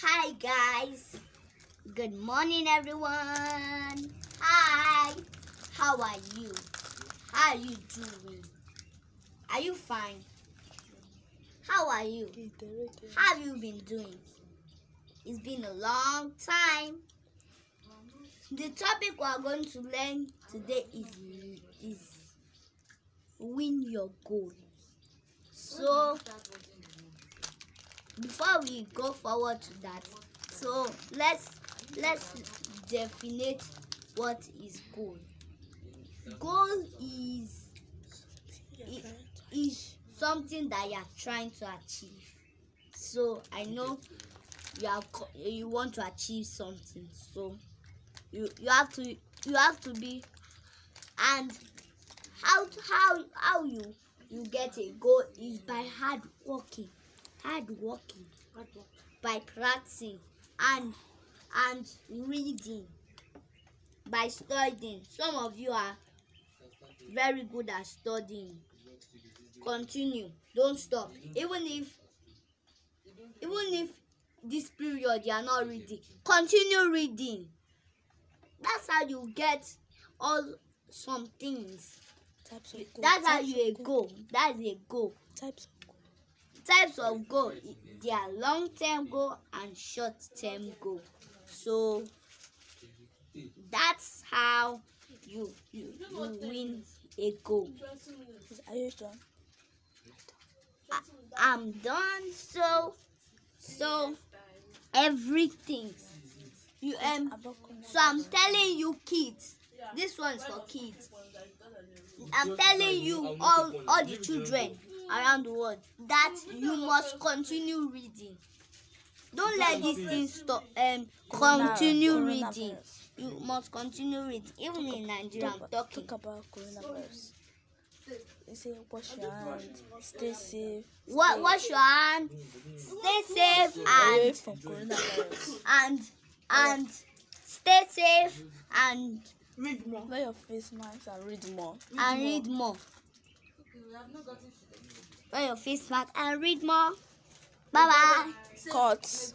Hi guys. Good morning everyone. Hi. How are you? How are you doing? Are you fine? How are you? How have you been doing? It's been a long time. The topic we are going to learn today is is win your goal. So before we go forward to that, so let's let's define what is goal. Goal is i- is something that you are trying to achieve. So I know you are you want to achieve something. So you you have to you have to be and how how how you you get a goal is by hard working hard working. By practicing and and reading. By studying. Some of you are very good at studying. Continue. Don't stop. Even if even if this period you are not reading continue reading. That's how you get all some things. Types of that's how you a goal. goal that's a goal Types of goal. types of goal i- there are long term goal and short term goal so that's how you you, you win a goal Are you done? I, i'm done so so everything you um so i'm telling you kids this one's for kids i'm telling you all all the children around the world that you must continue reading don't let this thing stop um continue reading you must continue reading even in nigeria i'm talking talk about coronavirus. They say wash your hands, stay safe. Wa stay wash your hand stay safe away and from coronavirus. and and stay safe and read more. Wear your face mask and read more. and read more wear your face mask and read more bye bye Cut.